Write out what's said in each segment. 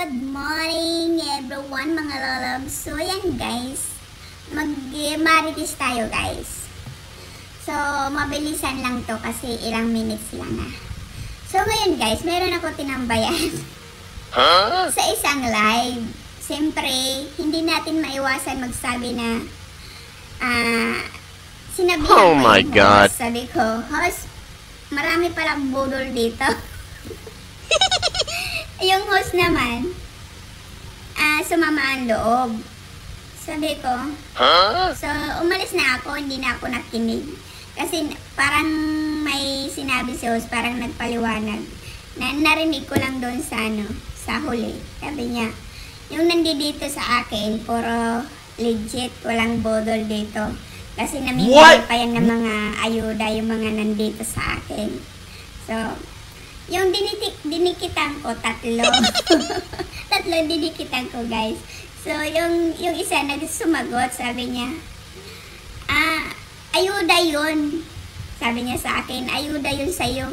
good morning everyone mga lolobs. So yan guys, mag-marites tayo guys. So mabilisan lang to kasi ilang minutes lang na. So ngayon guys, meron ako tinambayan Huh? sa isang live. Siyempre, hindi natin maiwasan magsabi na ah sinabi Oh my God. Sabi ko, host, marami palang budol dito. yung host naman, ah sumama ang loob. Sabi ko, Huh? so umalis na ako, hindi na ako nakinig. Kasi parang may sinabi si host, parang nagpaliwanag. Na, narinig ko lang doon sa ano, sa huli. Sabi niya, yung nandito sa akin, puro legit, walang bodol dito. Kasi namimili What? pa yan ng mga ayuda, yung mga nandito sa akin. So, yung dinitik, dinikitan ko, tatlo. tatlo dinikitan ko, guys. So, yung, yung isa nagsumagot, sabi niya, ah, ayuda yun. Sabi niya sa akin, ayuda yun sa'yo.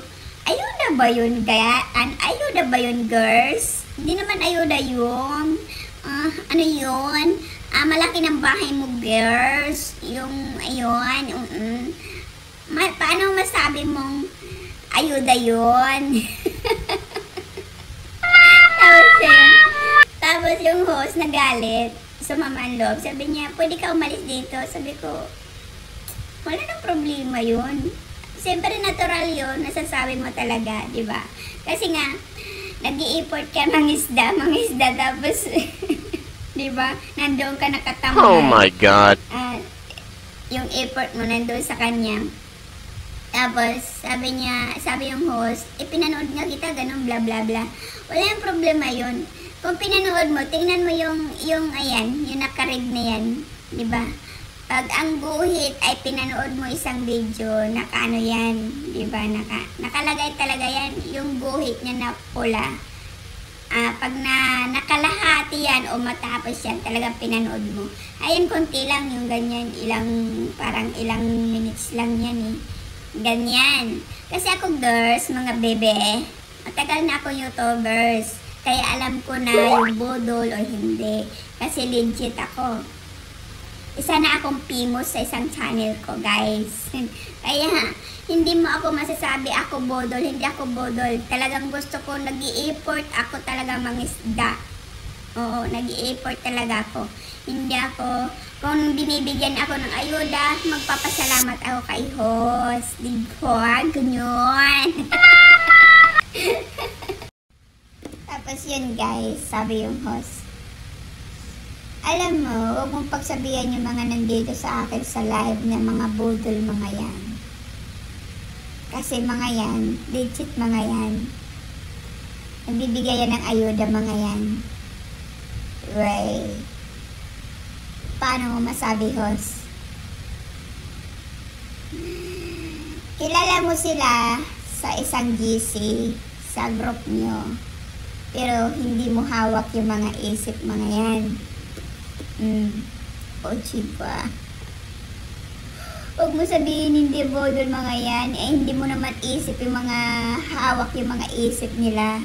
Ayuda ba yun, gaya? An ayuda ba yun, girls? Hindi naman ayuda yun. Ah, ano yun? Ah, malaki ng bahay mo, girls. Yung, ayun, mm Ma- paano masabi mong ayuda yun? tapos, yun, tapos yung host nagalit, sumama ang loob. Sabi niya, pwede ka umalis dito. Sabi ko, wala nang problema yun. Siyempre natural yun, nasasabi mo talaga, di ba? Kasi nga, nag i-import ka ng isda, mga isda, tapos, di ba, nandoon ka nakatambay. Oh my god. Ah, yung effort mo nandoon sa kanya. Tapos, sabi niya, sabi yung host, ipinanood nga kita, ganun, bla bla bla. Wala yung problema yun. Kung pinanood mo, tingnan mo yung, yung, ayan, yung nakarig na yan, di ba? Pag ang guhit ay pinanood mo isang video, nakaano yan, di ba? Naka, nakalagay talaga yan, yung guhit niya na pula. Ah, pag na nakalahati yan o matapos yan, talagang pinanood mo. Ayun, konti lang yung ganyan, ilang, parang ilang minutes lang yan eh. Ganyan. Kasi ako girls, mga bebe, matagal na ako YouTubers. Kaya alam ko na yung budol o hindi. Kasi legit ako. Isa na akong famous sa isang channel ko, guys. Kaya, hindi mo ako masasabi ako bodol, hindi ako bodol. Talagang gusto ko, nag effort ako talaga mangisda. Oo, nag effort talaga ako. Hindi ako, kung binibigyan ako ng ayuda, magpapasalamat ako kay host. Di ba? Ganyan. Tapos yun guys, sabi yung host. Alam mo, huwag mong pagsabihan yung mga nandito sa akin sa live na mga budol mga yan. Kasi mga yan, legit mga yan. Nagbibigay yan ng ayuda mga yan. Right. Paano mo masabi, host? Kilala mo sila sa isang GC, sa group nyo. Pero hindi mo hawak yung mga isip mga yan. Mm. O, chipa. Huwag mo sabihin hindi bodol mga yan. Eh, hindi mo naman isip yung mga hawak yung mga isip nila.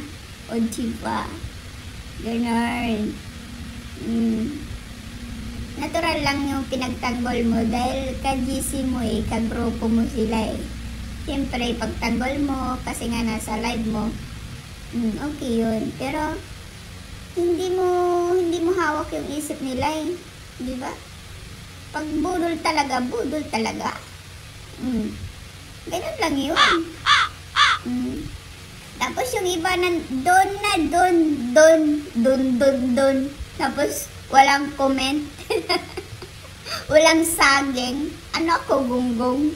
O, chipa. Ganon. Mm. Natural lang yung pinagtanggol mo dahil ka-GC mo eh, ka-grupo mo sila eh. Siyempre, pagtanggol mo, kasi nga nasa live mo, mm, okay yun. Pero, hindi mo hindi mo hawak yung isip nila eh. Di ba? Pag budol talaga, budol talaga. Mm. Ganun lang yun. Mm. Tapos yung iba na doon na doon, doon, doon, doon, doon. Tapos walang comment. walang saging. Ano ako, gunggong?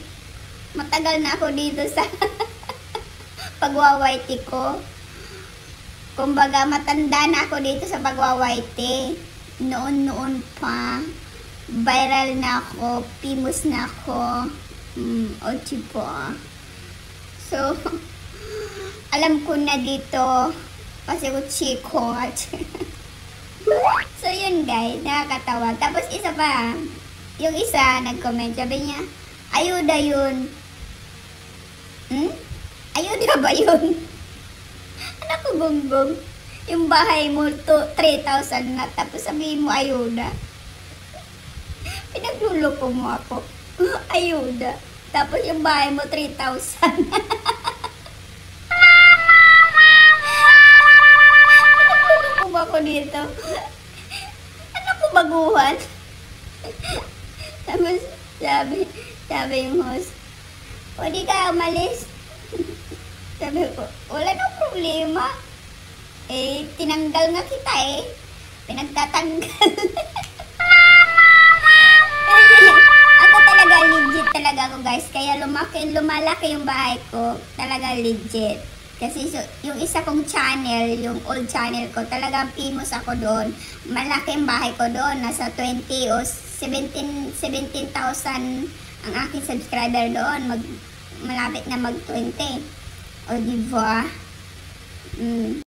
Matagal na ako dito sa pagwawaiti ko. Kumbaga, matanda na ako dito sa pagwawaiti. Noon-noon pa. Viral na ako. Famous na ako. Mm, ochi po. So, alam ko na dito. Kasi ko chiko. So, yun guys. Nakakatawa. Tapos, isa pa. Yung isa, nag-comment. Sabi niya, ayuda yun. Hmm? Ayuda ba yun? Anak ko, gonggong. yung bahay mo to 3,000 na tapos sabihin mo ayuda. Pinagluloko mo ako. Ayuda. Tapos yung bahay mo 3,000. Baguhan? Tapos sabi, sabi yung host, pwede ka umalis. Sabi ko, wala na problema. Eh, tinanggal nga kita eh. Pinagtatanggal. Ako talaga legit talaga ako guys. Kaya lumaki, lumalaki yung bahay ko. Talaga legit. Kasi so, yung isa kong channel, yung old channel ko, talagang famous ako doon. Malaki ang bahay ko doon. Nasa 20 o 17 17,000 ang aking subscriber doon. Mag, malapit na mag 20. O diba? Mm.